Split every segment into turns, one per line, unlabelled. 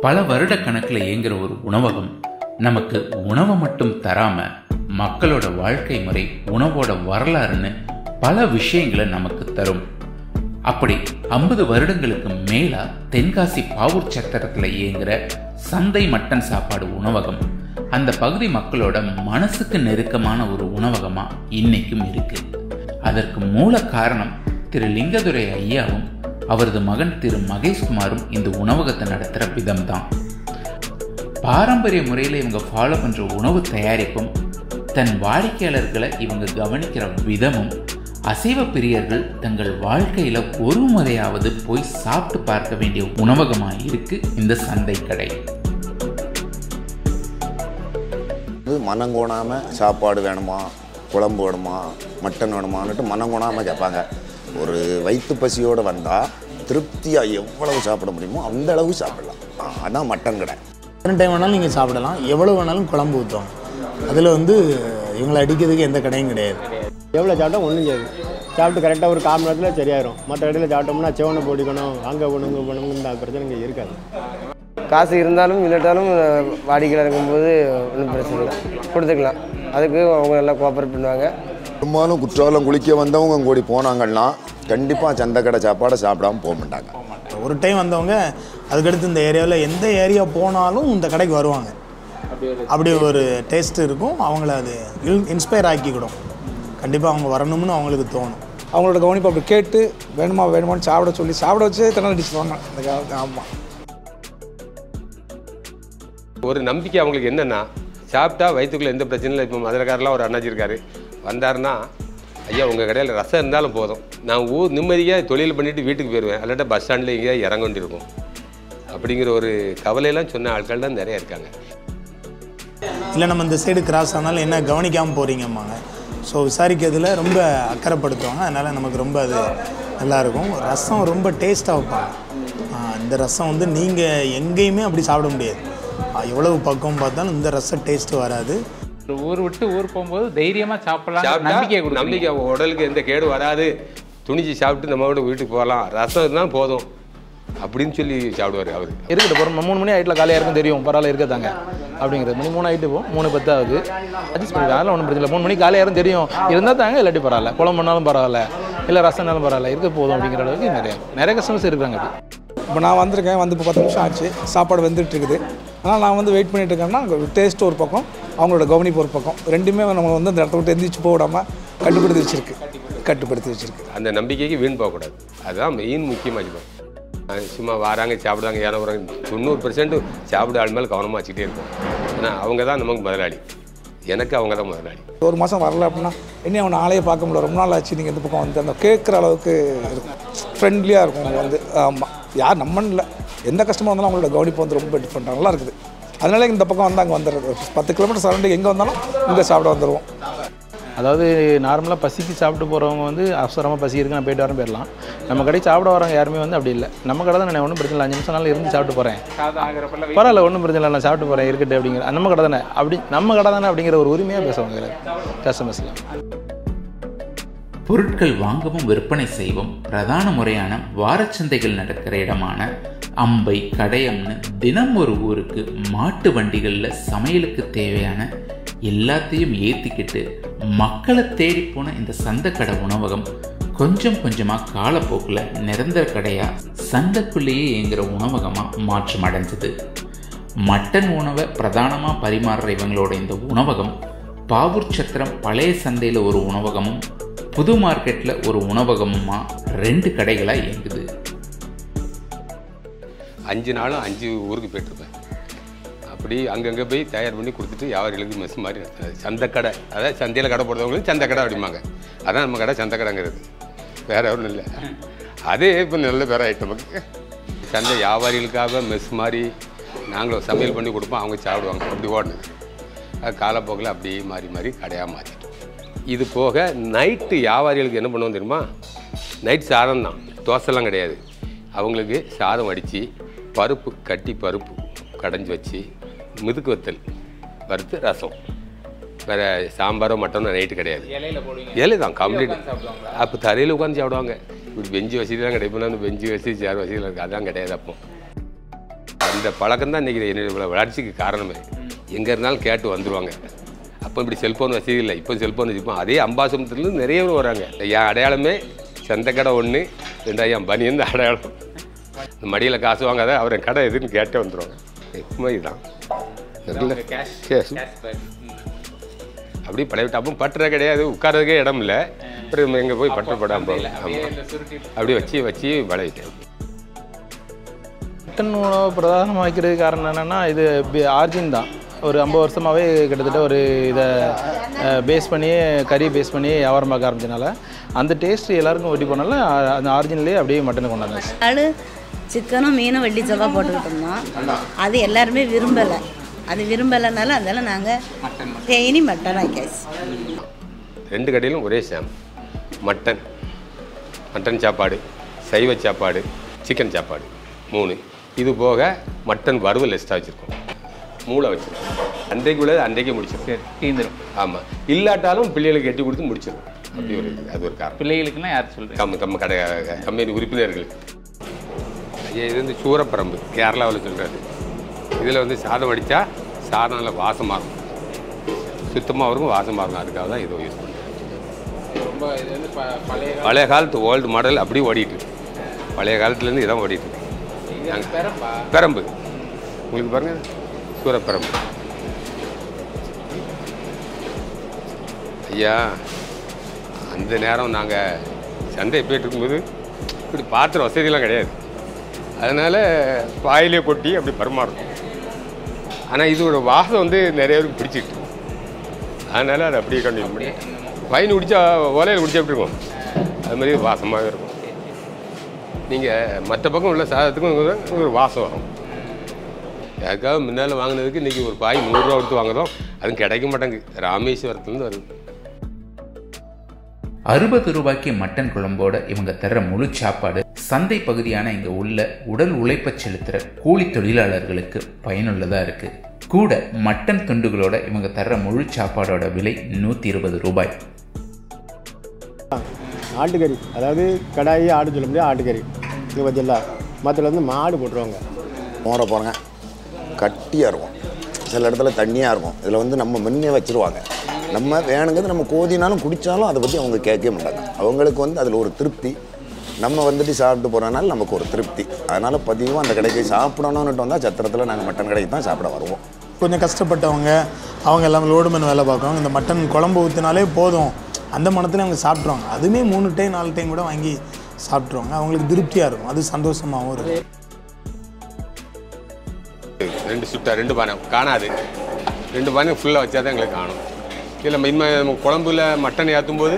பல வருட கணக்கில் இயங்குற ஒரு உணவகம் நமக்கு உணவை மட்டும் தராம மக்களோட வாழ்க்கை முறை உணவோட வரலாறுன்னு பல விஷயங்களை நமக்கு தரும். அப்படி ஐம்பது வருடங்களுக்கு மேலா தென்காசி பாவூர் சத்திரத்தில் இயங்குற சந்தை மட்டன் சாப்பாடு உணவகம் அந்த பகுதி மக்களோட மனசுக்கு நெருக்கமான ஒரு உணவகமா இன்னைக்கும் இருக்கு. அதற்கு மூல காரணம் திரு லிங்கதுரை ஐயாவும் அவரது மகன் திரு மகேஷ்குமாரும் இந்த உணவகத்தை நடத்துகிற விதம்தான். பாரம்பரிய முறையில் இவங்க ஃபாலோ பண்ணுற உணவு தயாரிப்பும் தன் வாடிக்கையாளர்களை இவங்க கவனிக்கிற விதமும் அசைவ பிரியர்கள் தங்கள் வாழ்க்கையில் ஒரு முறையாவது போய் சாப்பிட்டு பார்க்க வேண்டிய உணவகமாக இருக்கு இந்த சந்தை கடை
இது சாப்பாடு வேணுமா? குழம்பு வேணுமா? மட்டன் வேணுமான்னுட்டு மனங்கோணாமல் கேட்பாங்க. ஒரு வயிற்று பசியோடு வந்தால் திருப்தியாக எவ்வளவு சாப்பிட முடியுமோ அந்த அளவு சாப்பிடலாம். ஆ, அதான் மட்டன் கடை.
எத்தனை டைம் வேணாலும் நீங்கள் சாப்பிடலாம். எவ்வளோ வேணாலும் குழம்பு ஊற்றுவோம் அதில் வந்து இவங்களை அடிக்கிறதுக்கு எந்த கடையும் கிடையாது.
எவ்வளோ சாப்பிட்டா ஒன்றும் செய்யாது. சாப்பிட்டு கரெக்டாக ஒரு கால் நேரத்தில் சரியாயிரும். மற்ற இடையில சாப்பிட்டோம்னா செவனை போடிக்கணும் அங்கே போகணும் இந்த பிரச்சனை இங்கே இருக்காது.
காசு இருந்தாலும் இல்லாட்டாலும் வாடிக்கையில் இருக்கும்போது ஒன்றும் பிரச்சனை இல்லை. கொடுத்துக்கலாம். அதுக்கு அவங்க எல்லாம் கோஆப்ரேட் பண்ணுவாங்க.
பெரும்பாலும் குற்றாலம் குளிக்க வந்தவங்க கூடி போனாங்கன்னா கண்டிப்பாக சந்தைக்கடை சாப்பாடை சாப்பிடாம போக மாட்டாங்க.
ஒரு டைம் வந்தவங்க அதுக்கடுத்து இந்த ஏரியாவில் எந்த ஏரியா போனாலும் இந்த கடைக்கு வருவாங்க. அப்படி ஒரு டேஸ்ட் இருக்கும். அவங்கள அது இன்ஸ்பயர் ஆக்கிக்கிடும். கண்டிப்பாக அவங்க வரணும்னு அவங்களுக்கு தோணும்.
அவங்களோட கவனிப்பு அப்படி கேட்டு வேணுமா வேணுமான்னு சாப்பிட சொல்லி சாப்பிட வச்சு தினம் அடிச்சுருவாங்க அந்த காலத்து ஆமாம்
ஒரு நம்பிக்கை அவங்களுக்கு என்னென்னா சாப்பிட்டா வயிற்றுக்குள்ள எந்த பிரச்சனையும் இல்லை. இப்போ மதுரைக்காரெலாம் ஒரு அண்ணாச்சி இருக்காரு. வந்தாருன்னா ஐயா உங்கள் கடையில் ரசம் இருந்தாலும் போதும். நான் ஊர் நிம்மதியாக தொழில் பண்ணிவிட்டு வீட்டுக்கு போயிடுவேன் இல்லாட்டா பஸ் ஸ்டாண்டில் எங்கேயாவது இறங்க வேண்டியிருக்கும். அப்படிங்கிற ஒரு கவலையெல்லாம் சொன்ன ஆட்கள் தான் நிறைய இருக்காங்க.
இல்லை நம்ம இந்த சைடு கிராஸ் ஆனாலும் என்ன கவனிக்காமல் போகிறீங்கம்மாங்க ஸோ விசாரிக்கிறதுல ரொம்ப அக்கறைப்படுத்துவாங்க. அதனால் நமக்கு ரொம்ப அது நல்லாயிருக்கும் ரசம் ரொம்ப டேஸ்ட்டாக வைப்பாங்க. இந்த ரசம் வந்து நீங்கள் எங்கேயுமே அப்படி சாப்பிட முடியாது. எவ்வளவு பக்குவம் பார்த்தாலும் இந்த ரசம் டேஸ்ட்டு வராது.
ஊர் விட்டு ஊர் போகும்போது தைரியமா சாப்பிடலாம் நம்பிக்கை கொடுக்கும்
நம்பிக்கை உடலுக்கு எந்த கேடு வராது. துணிச்சு சாப்பிட்டு நம்ம கூட வீட்டுக்கு போகலாம். ரசம் இருந்தால் போதும். அப்படின்னு சொல்லி சாப்பிடுவார் அவர்.
இருக்கட்டும் ஒரு மூணு மணி ஆயிட்டில் காலையாக இருக்கும் தெரியும். பரவாயில்ல இருக்கதாங்க. அப்படிங்கிறது. மணி மூணு ஆயிட்டு போகும் மூணு பத்து ஆகுது அட்ஜஸ்ட் பண்ணி அதெல்லாம் ஒன்றும் பிரச்சனை இல்லை. மூணு மணி காலையாக இருக்கும் தெரியும். இருந்தால் தாங்க இல்லாட்டி பரவாயில்ல. குழம்பு பண்ணாலும் பரவாயில்ல. இல்லை ரசம்னாலும் பரவாயில்ல. இருக்க போதும் அப்படிங்கிற அளவுக்கு நிறைய நிறைய கஸ்டமர்ஸ் இருக்கிறாங்க அப்படி
இப்போ நான் வந்திருக்கேன். வந்து இப்போ பத்து நிமிஷம் ஆச்சு. சாப்பாடு வந்துட்டு இருக்குது. ஆனால் நான் வந்து வெயிட் பண்ணிட்டு இருக்கேன்னா டேஸ்ட் ஒரு பக்கம். அவங்களோட கவனிப்பு ஒரு பக்கம். ரெண்டுமே நம்ம வந்து அந்த இடத்த விட்டு எந்திரிச்சு விடாம கட்டுப்படுத்தி வச்சிருக்கு. கட்டுப்படுத்தி வச்சிருக்கு.
அந்த நம்பிக்கைக்கு வீண் போகக்கூடாது. அதுதான் மெயின் முக்கியமாக சும்மா வராங்க சாப்பிடுவாங்க ஏன்னா வராங்க தொண்ணூறு பர்சன்ட் சாப்பிட ஆள் மேலே கவனமாக வச்சுக்கிட்டே இருக்கும் ஏன்னா அவங்க தான் நமக்கு முதலாளி. எனக்கு அவங்க தான் முதலாளி.
ஒரு மாதம் வரல அப்படின்னா என்ன அவனை ஆளையே பார்க்க முடியல. ரொம்ப நாள் ஆச்சு நீங்கள் இந்த பக்கம் வந்து அந்த கேட்குற அளவுக்கு இருக்கும். ஃப்ரெண்ட்லியாக இருக்கும் அவங்க வந்து. ஆமாம் யார் நம்மன்னு இல்லை. எந்த கஷ்டமாக இருந்தாலும் அவங்களோட கவனிப்பு வந்து ரொம்ப டிஃப்ரெண்ட்டாக நல்லா இருக்குது. அதனால இந்த பக்கம் வந்து அங்கே வந்துடுறது. பத்து கிலோமீட்டர் சரௌண்டிங் எங்கே வந்தாலும் இங்கே சாப்பிட வந்துடுவோம்
அதாவது நார்மலாக பசிக்கு சாப்பிட்டு போகிறவங்க வந்து அவசரமாக பசி இருக்கு நான் போயிட்டு வரேன் போயிடலாம். நம்ம கடைக்கு சாப்பிட வரவங்க யாருமே வந்து அப்படி இல்லை. நம்ம கடை தான் நான் ஒன்றும் பிரச்சனை இல்லை. அஞ்சு நிமிஷம் நாள் இருந்து சாப்பிட்டு போகிறேன் பரவாயில்ல ஒன்றும் பிரச்சனை இல்லை. நான் சாப்பிட்டு போகிறேன் இருக்கட்டும் அப்படிங்கிற நம்ம கடை தானே. அப்படி நம்ம கடை தானே அப்படிங்கிற ஒரு உரிமையாக பேசுவாங்க கஸ்டமர்ஸ்லாம்
பொருட்கள் வாங்கவும் விற்பனை செய்வோம் பிரதான முறையான வாரச்சந்தைகள் நடக்கிற இடமான அம்பை கடையம்னு தினம் ஒரு ஊருக்கு மாட்டு வண்டிகளில் சமையலுக்கு தேவையான எல்லாத்தையும் ஏற்றிக்கிட்டு மக்களை தேடி போன இந்த சந்தைக்கடை உணவகம் கொஞ்சம் கொஞ்சமாக காலப்போக்கில் நிரந்தர கடையாக சந்தைக்குள்ளேயே இயங்குகிற உணவகமாக மாற்றம் அடைஞ்சது. மட்டன் உணவை பிரதானமாக பரிமாறுற இவங்களோட இந்த உணவகம் பாவூர் சத்திரம் பழைய சந்தையில் ஒரு உணவகமும் புது மார்க்கெட்டில் ஒரு உணவகமுமா ரெண்டு கடைகளாக இயங்குது.
அஞ்சு நாளும் அஞ்சு ஊருக்கு போயிட்டுருப்பேன். அப்படி அங்கங்கே போய் தயார் பண்ணி கொடுத்துட்டு வியாபாரிகளுக்கு மெஸ் மாதிரி நடத்துறது. சந்தைக்கடை அதாவது சந்தையில் கடை போடுறவங்களுக்கு சந்தைக்கடை அப்படிம்பாங்க. அதான் நம்ம கடை சந்தைக்கடைங்கிறது. வேற ஒன்றும் இல்லை. அதே இப்போ நல்ல பேர் ஆகிட்டு நமக்கு சந்தை வியாபாரிகளுக்காக மெஸ் மாதிரி நாங்களும் சமையல் பண்ணி கொடுப்போம் அவங்க சாப்பிடுவாங்க. அப்படி ஓடணுது அது காலப்போக்கில் அப்படியே மாறி மாறி கடையாக மாற்றிட்டோம் இது போக நைட்டு வியாபாரிகளுக்கு என்ன பண்ணுவோம் தெரியுமா? நைட் சாதம் தான் தோசைலாம் கிடையாது. அவங்களுக்கு சாதம் அடித்து பருப்பு கட்டி பருப்பு கடைஞ்சி வச்சு மிதுக்கு வத்தல் வறுத்து ரசம். வேறு சாம்பாரோ மட்டனோ நைட்டு கிடையாது. இலை தான் கம்ப்ளீட் அப்போ தரையில் உட்காந்து சாப்பிடுவாங்க. இப்படி பெஞ்சு வசதிலாம் கிடையாது. இப்போ வந்து பெஞ்சு வசதி சேர் வசதிலாம் இருக்குது அதான் கிடையாது அப்போ. அந்த பழக்கம் தான் இன்றைக்கி இவ்வளவு வளர்ச்சிக்கு காரணமே. எங்கே இருந்தாலும் கேட்டு வந்துடுவாங்க அப்போ இப்படி செல்ஃபோன் வசதி இல்லை. இப்போ செல்ஃபோன் வச்சுப்போம் அதே அம்பாசமுத்திரத்துலேருந்து நிறைய பேர் வராங்க. என் அடையாளமே சந்தைக்கடை ஒன்று ரெண்டாயிரம் பனியன் அடையாளம். இந்த மடியில் காசு வாங்காத அவர் கடை எதுன்னு கேட்டே வந்துடுவாங்க
கேஷ் பேக்
அப்படி பழைய அப்போ பட்டுற கிடையாது உட்கார்றதுக்கே இடம் இல்லை. அப்புறம் எங்கே போய் பட்டு போடாமல்
அப்படியே
வச்சு வச்சு பழகிட்டேன்
மட்டன் உணவை பிரதானமாக்கிறது காரணம் என்னென்னா இது ஆர்ஜின் தான். ஒரு ஐம்பது வருஷமாகவே கிட்டத்தட்ட ஒரு இதை பேஸ் பண்ணி கறி பேஸ் பண்ணி வியாபாரம் பார்க்க ஆரம்பிச்சனால அந்த டேஸ்ட் எல்லாருக்கும் ஒட்டி போனால அந்த ஆரிஜின்லேயே அப்படியே மட்டனை கொண்டாந்தாச்சு.
சிக்கனும் மீனும் வெள்ளி செவ்வாய் போட்டுக்கிட்டு இருந்தோம் அது எல்லாருமே விரும்பலை. அது விரும்பலைனால அதனால நாங்கள் தேனி மட்டன் ஆக்கியாச்சு
ரெண்டு கடையிலும் ஒரே சேம் மட்டன் மட்டன் சாப்பாடு சைவ சாப்பாடு சிக்கன் சாப்பாடு மூணு. இது போக மட்டன் வறுவல் எக்ஸ்ட்ரா வச்சுருக்கோம். மூளை வச்சுருக்கோம். அன்றைக்கு உள்ளது அன்றைக்கே முடிச்சிருக்கோம்
தீந்துடும்
ஆமாம் இல்லாட்டாலும் பிள்ளைகளுக்கு எட்டி கொடுத்து முடிச்சிடும். அப்படி ஒரு. அது ஒரு காரணம்.
பிள்ளைகளுக்குன்னா யார் சொல்கிறீங்க
கம் கம்ம கடை கம்பெனி உறுப்பினர்களுக்கு இது வந்து சூரப்பரம்பு கேரளாவில் சொல்கிறது இதில் வந்து சாதம் வடித்தா சாதம் நல்லா வாசமாக இருக்கும் சுத்தமாக இருக்கும் வாசமாக இருக்கும் அதுக்காக தான் இதை யூஸ் பண்ணுறேன்
பழைய
காலத்து ஓல்டு மாடல் அப்படியே ஓடிட்டு பழைய காலத்துலேருந்து இதான் ஓடிட்டு
பெரம்பா?
பெரம்பு. உங்களுக்கு பாருங்க சூரப்பெரம்பு. ஐயா அந்த நேரம் நாங்கள் சந்தை போயிட்டு இருக்கும்போது இப்படி பாத்திர வசதியெல்லாம் கிடையாது. அதனால் வாயிலே கொட்டி அப்படி பரிமாறணும். ஆனால் இதோட வாசம் வந்து நிறைய பேருக்கு பிடிச்சிட்டு அதனால் அதை அப்படியே கண்டினியூ பண்ணி வயன் குடித்தா ஓலையில் குடிச்சா எப்படி இருக்கும்? அது மாதிரி வாசமாகவே இருக்கும். நீங்கள் மற்ற பக்கம் உள்ள சாதத்துக்கும் ஒரு வாசம் வரும். யாருக்காவது முன்னால் வாங்கினதுக்கு இன்றைக்கி ஒரு பாய் நூறுரூவா கொடுத்து வாங்குறோம் அதுவும் கிடைக்க மாட்டேங்குது. ராமேஸ்வரத்துலேருந்து வருது.
அறுபது ரூபாய்க்கு மட்டன் குழம்போட இவங்க தர்ற முழு சாப்பாடு சந்தை பகுதியான இங்க உள்ள உடல் உழைப்ப செலுத்துற கூலி தொழிலாளர்களுக்கு பயனுள்ளதா இருக்கு. கூட மட்டன் துண்டுகளோட இவங்க தர்ற முழு சாப்பாடோட விலை நூத்தி இருபது ரூபாய்.
ஆட்டுக்கறி அதாவது கடாயி ஆடு சொல்ல முடியாது ஆட்டுக்கறி. இங்கே பார்த்தீங்களா மற்றல வந்து மாடு போட்டுருவாங்க.
மோரை பாருங்க கட்டியாக இருக்கும். சில இடத்துல தண்ணியாக இருக்கும். இதில் வந்து நம்ம முன்னே வச்சுருவாங்க. நம்ம வேணுங்கிறது நம்ம கோதினாலும் குடித்தாலும் அதை பற்றி அவங்க கேட்கவே மாட்டாங்க. அவங்களுக்கு வந்து அதில் ஒரு திருப்தி. நம்ம வந்துட்டு சாப்பிட்டு போகிறனால நமக்கு ஒரு திருப்தி. அதனால் பதிவாக அந்த கடைக்கு சாப்பிடணும்னுட்டு வந்தால் சத்திரத்தில் நாங்கள் மட்டன் கடைக்கு தான் சாப்பிட வருவோம்.
கொஞ்சம் கஷ்டப்பட்டவங்க அவங்க எல்லாம் லோடுமேன் வேலை பார்க்குறவங்க இந்த மட்டன் குழம்பு ஊற்றினாலே போதும். அந்த மனத்தில் அவங்க சாப்பிட்ருவாங்க அதுவுமே மூணு டைம் நாலு டைம் கூட வாங்கி சாப்பிட்ருவாங்க அவங்களுக்கு திருப்தியாக இருக்கும். அது சந்தோஷமாகவும் இருக்கும்.
ரெண்டு சுட்டா ரெண்டு பானை காணாது. ரெண்டு பானை ஃபுல்லாக வச்சா தான் எங்களுக்கு காணும். இல்லை இனிமேல் நம்ம குழம்புல மட்டன் ஏற்றும் போது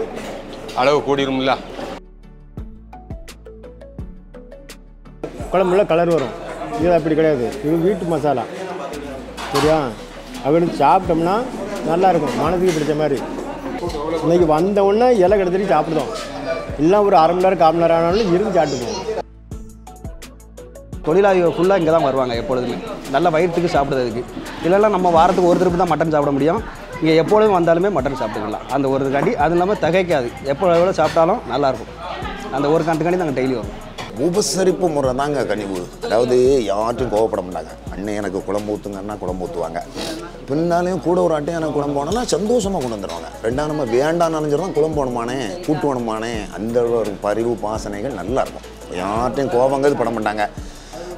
அளவு கூடிரும்ல.
குழம்புல கலர் வரும். இது அப்படி கிடையாது. இது வீட்டு மசாலா சரியா? அப்படி சாப்பிட்டோம்னா நல்லா இருக்கும். மனதுக்கு பிடிச்ச மாதிரி. இன்னைக்கு வந்த உடனே இலை கிடத்துட்டு சாப்பிடுதோம். இல்லை ஒரு அரை மணி நேரம் கால் மணி நேரம் ஆனாலும் இருந்து சாப்பிட்டுக்குவோம்.
தொழிலாளிகள் ஃபுல்லாக இங்கே தான் வருவாங்க எப்பொழுதுமே. நல்ல வயிற்றுக்கு சாப்பிட்றதுக்கு. இல்லைன்னா நம்ம வாரத்துக்கு ஒரு திருப்பி தான் மட்டன் சாப்பிட முடியும். இங்கே எப்பொழுதும் வந்தாலுமே மட்டன் சாப்பிட்டுக்கலாம். அந்த ஒரு காண்டி அது இல்லாமல் தகைக்காது. எப்போ எவ்வளோ சாப்பிட்டாலும் நல்லாயிருக்கும். அந்த ஒரு கண்டுக்காண்டி நாங்கள் டெய்லி வரும்.
உபசரிப்பு முறை தாங்க கனிவு. அதாவது யார்ட்டும் கோவப்பட மாட்டாங்க. அண்ணன் எனக்கு குழம்பு ஊற்றுங்கன்னா குழம்பு ஊற்றுவாங்க பின்னாலையும் கூட ஒரு ஆட்டையும் எனக்கு குழம்பு வேணும்னா சந்தோஷமாக கொண்டு வந்துடுவாங்க ரெண்டாம் நம்ம வேண்டாம் நினைஞ்சிடும் குழம்பு வேணுமானே கூட்டு வேணுமானே அந்த ஒரு பரிவு பாசனைகள் நல்லாயிருக்கும். யார்ட்டையும் கோபங்கிறது பட மாட்டாங்க.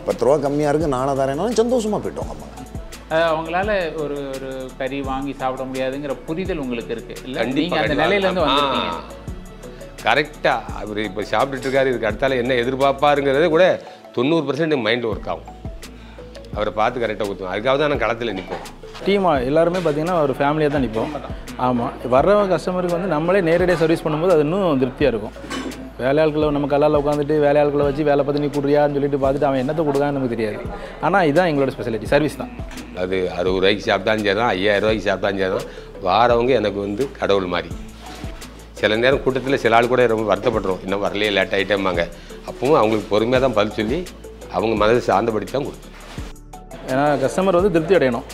பத்து ரூபா கம்மியாக இருக்குது நாளை தரேனாலும் சந்தோஷமாக போயிட்டோம் அம்மா
அவங்களால ஒரு ஒரு கறி வாங்கி சாப்பிட முடியாதுங்கிற புரிதல் உங்களுக்கு இருக்கு. இல்ல? நீங்க
கண்டிப்பாக
அந்த நிலையில இருந்து வந்திருக்கீங்க.
கரெக்டாக அவர் இப்போ சாப்பிட்டுட்டு இருக்காரு இதுக்கு அடுத்தால என்ன எதிர்பார்ப்பாருங்கிறதே கூட தொண்ணூறு பர்சன்ட் மைண்டில் ஒர்க் ஆகும். அவரை பார்த்து கரெக்டாக ஊற்றுவோம் அதுக்காக தான் நான் களத்தில் நிற்பேன்
டீமாக எல்லாருமே பார்த்தீங்கன்னா ஒரு ஃபேமிலியாக தான் நிற்போம் ஆமாம் வர்றவங்க கஸ்டமருக்கு வந்து நம்மளே நேரடியாக சர்வீஸ் பண்ணும்போது அது இன்னும் திருப்தியாக இருக்கும். வேலையாட்களை நம்ம கல்லால் உட்காந்துட்டு வேலையாட்களை வச்சு வேலை பார்த்து நீ கொடுறியான்னு சொல்லிட்டு பார்த்துட்டு அவன் என்னத்தை கொடுக்கான்னு நமக்கு தெரியாது. ஆனால் இதுதான் எங்களோட ஸ்பெஷாலிட்டி சர்வீஸ் தான்.
அது அறுபது ரூபாய்க்கு சாப்பிட்டாலும் சரி தான் ஐயாயிரம் ரூபாய்க்கு சாப்பிட்டாலும் சரி தான் வாரவங்க எனக்கு வந்து கடவுள் மாதிரி. சில நேரம் கூட்டத்தில் சில ஆள் கூட ரொம்ப வருத்தப்படுறோம் இன்னும் வரலையே லேட் ஆகிட்டேம்பாங்க அப்பவும் அவங்களுக்கு பொறுமையாக தான் பதில் சொல்லி அவங்க மனதை சார்ந்தபடி தான் கொடுப்பேன்
ஏன்னா கஸ்டமர் வந்து திருப்தி அடையணும்.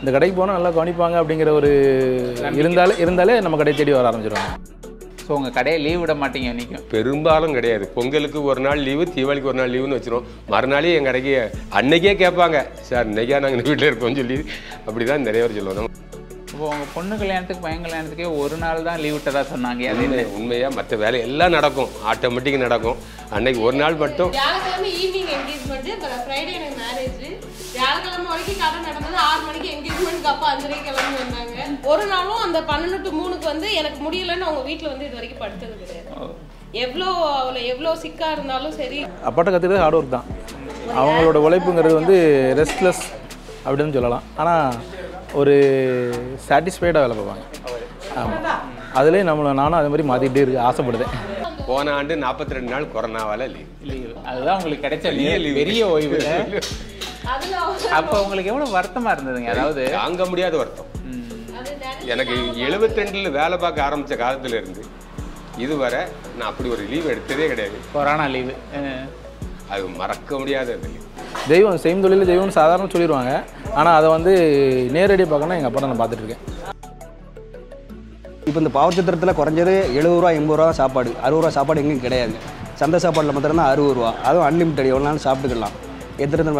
இந்த கடைக்கு போனால் நல்லா கவனிப்பாங்க அப்படிங்கிற ஒரு இருந்தாலே இருந்தாலே நம்ம கடை தேடி வர ஆரம்பிச்சிடுவாங்க
ஸோ உங்கள் கடையை லீவ் விட மாட்டீங்க நிற்கும்
பெரும்பாலும் கிடையாது. பொங்கலுக்கு ஒரு நாள் லீவு தீபாவளிக்கு ஒரு நாள் லீவுன்னு வச்சிரும் மறுநாளே என் கடைக்கு அன்னைக்கே கேட்பாங்க. சார் இன்னைக்கா நாங்கள் வீட்டில் இருக்கோம்னு சொல்லி. அப்படி தான் நிறைய பேர் சொல்லுவோம்
இப்போ உங்கள் பொண்ணு கல்யாணத்துக்கு பையன் கல்யாணத்துக்கே ஒரு நாள் தான் லீவ் விட்டதா சொன்னாங்க அது
உண்மை உண்மையாக மற்ற வேலை எல்லாம் நடக்கும் ஆட்டோமேட்டிக் நடக்கும். அன்னைக்கு ஒரு நாள் மட்டும்.
ஈவினிங் என்கேஜ்மெண்ட் ஃப்ரைடே எனக்கு மேரேஜ் வியாழக்கிழமை வரைக்கும் கடை நடந்தது. ஆறு மணிக்கு என்கேஜ்மெண்ட்க்கு அப்பா அஞ்சரை கிளம்பி வந்தாங்க. ஒரு நாளும் அந்த பன்னெண்டு மூணுக்கு வந்து எனக்கு முடியலன்னு அவங்க வீட்டில் வந்து இது வரைக்கும் படுத்தது கிடையாது. எவ்வளோ அவளை எவ்வளோ சிக்கா இருந்தாலும் சரி.
அப்பாட்ட கற்றுக்கிறது ஹார்ட் ஒர்க் தான். அவங்களோட உழைப்புங்கிறது வந்து ரெஸ்ட்லெஸ் அப்படின்னு சொல்லலாம். ஆனால் ஒரு சாட்டிஸ்ஃபைடாக வேலை பார்ப்பாங்க. ஆமாம் அதுலேயே நம்மளை நானும் அதே மாதிரி மாற்றிக்கிட்டே இருக்க ஆசைப்படுதேன்.
போன ஆண்டு நாற்பத்தி ரெண்டு நாள் கொரோனாவால் லீவ்
லீவு அதுதான் உங்களுக்கு கிடைச்ச
பெரிய
ஓய்வு அப்போ உங்களுக்கு எவ்வளோ வருத்தமாக இருந்ததுங்க? அதாவது
தாங்க முடியாத வருத்தம். எனக்கு எழுபத்தி ரெண்டில் வேலை பார்க்க ஆரம்பித்த காலத்துல இருந்து இதுவரை நான் அப்படி ஒரு லீவ் எடுத்ததே கிடையாது.
கொரோனா லீவு
அது மறக்க முடியாத leave.
தெய்வம் செய்யும் தொழில் தெய்வம்னு சாதாரண சொல்லிடுவாங்க ஆனால் அதை வந்து நேரடியாக பார்க்கணும் எங்கள் அப்பா நான் பார்த்துட்டு இருக்கேன்.
இப்போ இந்த பாவச்சத்திரத்தில் குறைஞ்சது எழுபது ரூபா எண்பது ரூபா சாப்பாடு. அறுபது ரூபா சாப்பாடு எங்கேயும் கிடையாது. சந்தை சாப்பாட்டில் மாத்திரம் அறுபது ரூபா. அதுவும் அன்லிமிட்டட் எவ்வளோ நாளும் சாப்பிட்டுக்கலாம். எத்தனை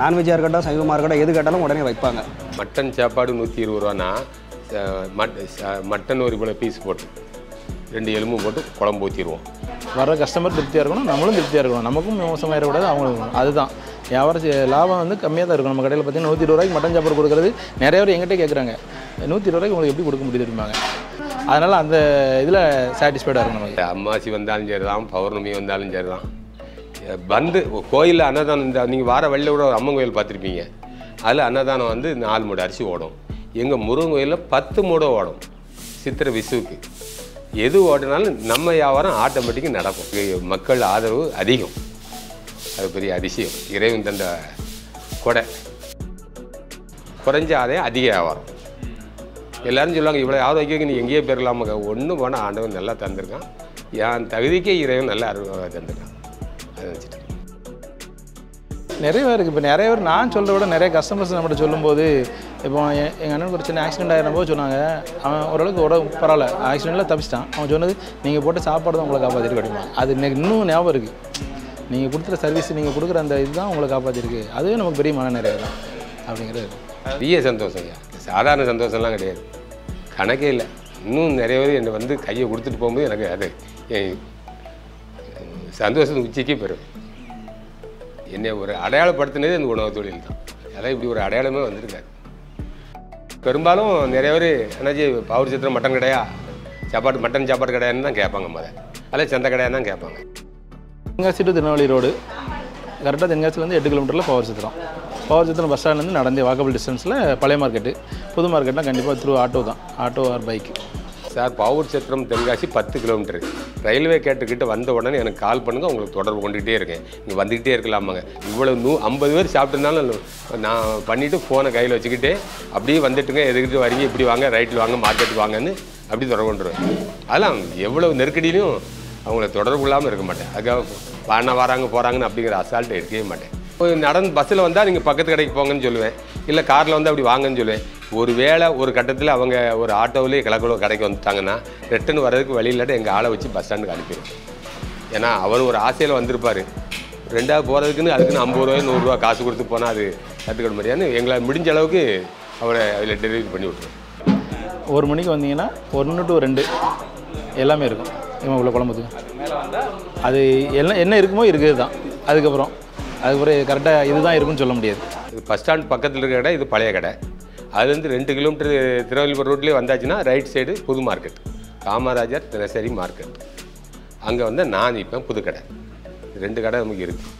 நான்வெஜ்ஜாக இருக்கட்டும் சைவமாக இருக்கட்டும் எது கேட்டாலும் உடனே வைப்பாங்க.
மட்டன் சாப்பாடு நூற்றி இருபது ரூபானா மட்டன் ஒரு இவ்வளோ பீஸ் போட்டு ரெண்டு எலும்பும் போட்டு குழம்பு ஊற்றிடுவோம்
வர கஸ்டமர் திருப்தியாக இருக்கணும் நம்மளும் திருப்தியாக இருக்கணும். நமக்கும் மோசமாயிடக்கூடாது அவங்களுக்கும் அதுதான். வியாபாரம் செய்- லாபம் வந்து கம்மியாக தான் இருக்கும் நம்ம கடையில் பார்த்தீங்கன்னா நூற்றி இருபது ரூபாய்க்கு மட்டன் சாப்பாடு கொடுக்குறது நிறைய பேர் எங்கிட்டே கேட்குறாங்க நூற்றி இருபது ரூபாய்க்கு உங்களுக்கு எப்படி கொடுக்க முடியுது அதனால் அந்த இதில் சாட்டிஸ்ஃபைடாக இருக்கும் நமக்கு
அம்மாசி வந்தாலும் சரி தான் பௌர்ணமி வந்தாலும் சரி தான் வந்து கோயிலில் அன்னதானம் இந்த நீங்கள் வார வழியில் கூட ஒரு அம்மன் கோயில் பார்த்துருப்பீங்க. அதில் அன்னதானம் வந்து நாலு மூடை அரிசி ஓடும். எங்கள் முருகன் கோயிலில் பத்து மூடை ஓடும் சித்திரை விசுவுக்கு. எது ஓடினாலும் நம்ம வியாபாரம் ஆட்டோமேட்டிக்காக நடக்கும். மக்கள் ஆதரவு அதிகம். அது பெரிய அதிசயம். இறைவன் தந்த கொடை. குறைஞ்ச ஆதாயம் அதிக வியாபாரம். எல்லாரும் சொல்லுவாங்க இவ்வளோ ஆரோக்கியம் நீ எங்கேயே பெறலாமாங்க ஒன்று போனால் ஆண்டவன் நல்லா தந்திருக்கான். என் தகுதிக்கே இறைவன் நல்லா அருள் தந்திருக்கான். அதை வச்சுட்டு.
நிறைய பேர் இருக்குது இப்போ நிறைய பேர் நான் சொல்கிறத விட நிறைய கஸ்டமர்ஸ் நம்மகிட்ட சொல்லும்போது இப்போ எங்கள் அண்ணனுக்கு ஒரு சின்ன ஆக்சிடென்ட் ஆகிற போது சொன்னாங்க அவன் ஓரளவுக்கு உடம்பு பரவாயில்ல. ஆக்சிடெண்ட்டில் தப்பிச்சிட்டான். அவன் சொன்னது நீங்கள் போட்ட சாப்பாடு தான் உங்களை காப்பாற்றிருக்கு அப்படிமா. அது எனக்கு இன்னும் ஞாபகம் இருக்குது நீங்கள் கொடுக்குற சர்வீஸ் நீங்கள் கொடுக்குற அந்த இதுதான் உங்களை காப்பாற்றிருக்கு அதுவே நமக்கு பெரிய மன நிறைய தான். அப்படிங்கிறது
பெரிய சந்தோஷம் ஐயா. சாதாரண சந்தோஷம்லாம் கிடையாது. கணக்கே இல்லை. இன்னும் நிறைய பேர் என்னை வந்து கையை கொடுத்துட்டு போகும்போது எனக்கு அது என் சந்தோஷம் உச்சிக்கு பெறும் என்னை ஒரு அடையாளப்படுத்தினதே இந்த உணவு தொழில் தான். அதான் இப்படி ஒரு அடையாளமே வந்திருக்காரு பெரும்பாலும் நிறைய பேர் என்னாச்சு பவர் சித்திரம் மட்டன் கடையா? சாப்பாடு மட்டன் சாப்பாடு கடையான்னு தான் கேட்பாங்க முத அதில் சந்தை கடையான்னு தான் கேட்பாங்க.
Tenkasi to Tirunelveli road. கரெக்டாக தென்காசிலேருந்து எட்டு கிலோமீட்டரில் பவர் சித்திரம். பவர் சத்திரம் பஸ் ஸ்டாண்ட்லேருந்து நடந்தே வாக்கபிள் டிஸ்டன்ஸில் பழைய மார்க்கெட்டு புது மார்க்கெட்னா கண்டிப்பாக த்ரூ ஆட்டோ தான். Auto or bike
sir Pavoor Chatram Tenkasi பத்து கிலோமீட்டர் ரயில்வே கேட்டுக்கிட்ட வந்த உடனே எனக்கு கால் பண்ணுங்கள் உங்களுக்கு தொடர்பு கொண்டுகிட்டே இருக்கேன். இங்கே வந்துக்கிட்டே இருக்கலாமாங்க. இவ்வளோ நூ ஐம்பது பேர் சாப்பிட்டுருந்தாலும் நான் பண்ணிவிட்டு ஃபோனை கையில் வச்சுக்கிட்டு அப்படியே வந்துட்டுங்க எதுக்கிட்டு வரீங்க இப்படி வாங்க ரைட்டில் வாங்க மார்க்கெட்டு வாங்கன்னு அப்படி தொடர்பு கொண்டுருவேன். அதெல்லாம் எவ்வளோ நெருக்கடியிலையும் அவங்கள தொடர்பு இல்லாமல் இருக்க மாட்டேன். அதுக்காக வாண்ணா வராங்க போகிறாங்கன்னு அப்படிங்கிற அசால்ட்டை எடுக்கவே மாட்டேன். நடந்து பஸ்ஸில் வந்தால் நீங்கள் பக்கத்து கடைக்கு போங்கன்னு சொல்லுவேன். இல்லை காரில் வந்து அப்படி வாங்கன்னு சொல்லுவேன். ஒரு வேளை ஒரு கட்டத்தில் அவங்க ஒரு ஆட்டோவிலே கிழக்குள்ள கடைக்கு வந்துட்டாங்கன்னா ரிட்டன் வர்றதுக்கு வழி இல்லாட்ட எங்கள் ஆளை வச்சு பஸ் ஸ்டாண்டுக்கு அனுப்பிடுவேன் ஏன்னா அவர் ஒரு ஆசையில் வந்திருப்பார். ரெண்டாவது போகிறதுக்குன்னு அதுக்குன்னு ஐம்பது ரூபாய் நூறுரூவா காசு கொடுத்து போனால் அது கற்றுக்கிட முடியாதுன்னு எங்களை முடிஞ்ச அளவுக்கு அவரை அதில் டெலிவரி பண்ணி விட்ருவேன்
ஒரு மணிக்கு வந்தீங்கன்னா ஒன்று டு ரெண்டு எல்லாமே இருக்கும். இவன் உள்ள குழம்புக்கு அது எல்லாம் என்ன இருக்குமோ இருக்குது தான். அதுக்கப்புறம் அதுக்கப்புறம் கரெக்டாக இதுதான் இருக்குன்னு சொல்ல முடியாது.
இது பஸ் ஸ்டாண்ட் பக்கத்தில் இருக்கிற கடை இது பழைய கடை. அதுலேருந்து ரெண்டு கிலோமீட்டர் திருவள்ளுவர் ரோட்லேயே வந்தாச்சுன்னா ரைட் சைடு புது மார்க்கெட் காமராஜர் தினசரி மார்க்கெட் அங்கே வந்து நான் இப்போ புது கடை. ரெண்டு கடை நமக்கு இருக்குது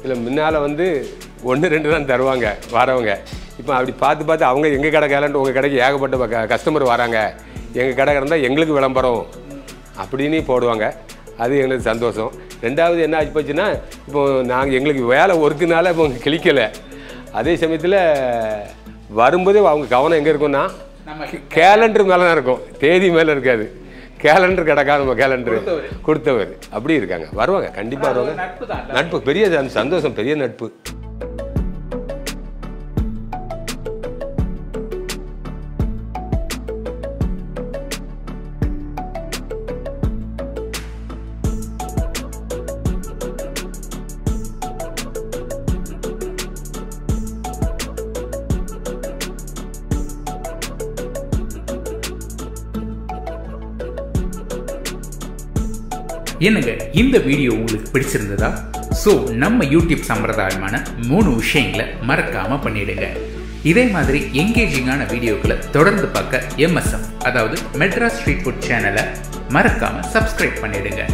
இதில் முன்னால் வந்து ஒன்று ரெண்டு தான் தருவாங்க வரவங்க. இப்போ அப்படி பார்த்து பார்த்து அவங்க எங்கள் கடை கேலண்டு உங்கள் கடைக்கு ஏகப்பட்ட கஸ்டமர் வராங்க. எங்கள் கடை கிடந்தால் எங்களுக்கு விளம்பரம். அப்படின்னு போடுவாங்க. அது எங்களுக்கு சந்தோஷம். ரெண்டாவது என்ன ஆச்சு போச்சுன்னா இப்போ நாங்கள் எங்களுக்கு வேலை ஒர்க்குனால இப்போ கிளிக்கலை அதே சமயத்தில் வரும்போதே அவங்க கவனம் எங்கே இருக்கும்னா கேலண்டர் மேலே தான் இருக்கும். தேதி மேலே இருக்காது. கேலண்டர் கிடக்கா நம்ம கேலண்டர் கொடுத்தவர். அப்படி இருக்காங்க. வருவாங்க. கண்டிப்பாக வருவாங்க. நட்பு பெரிய சந்~ சந்தோஷம். பெரிய நட்பு.
என்னங்க இந்த வீடியோ உங்களுக்கு பிடிச்சிருந்ததா? ஸோ நம்ம யூடியூப் சம்பிரதாயமான மூணு விஷயங்களை மறக்காம பண்ணிடுங்க. இதே மாதிரி எங்கேஜிங்கான வீடியோக்களை தொடர்ந்து பார்க்க எம்எஸ்எஃப் அதாவது மெட்ராஸ் ஸ்ட்ரீட் ஃபுட் சேனலை மறக்காம சப்ஸ்கிரைப் பண்ணிடுங்க.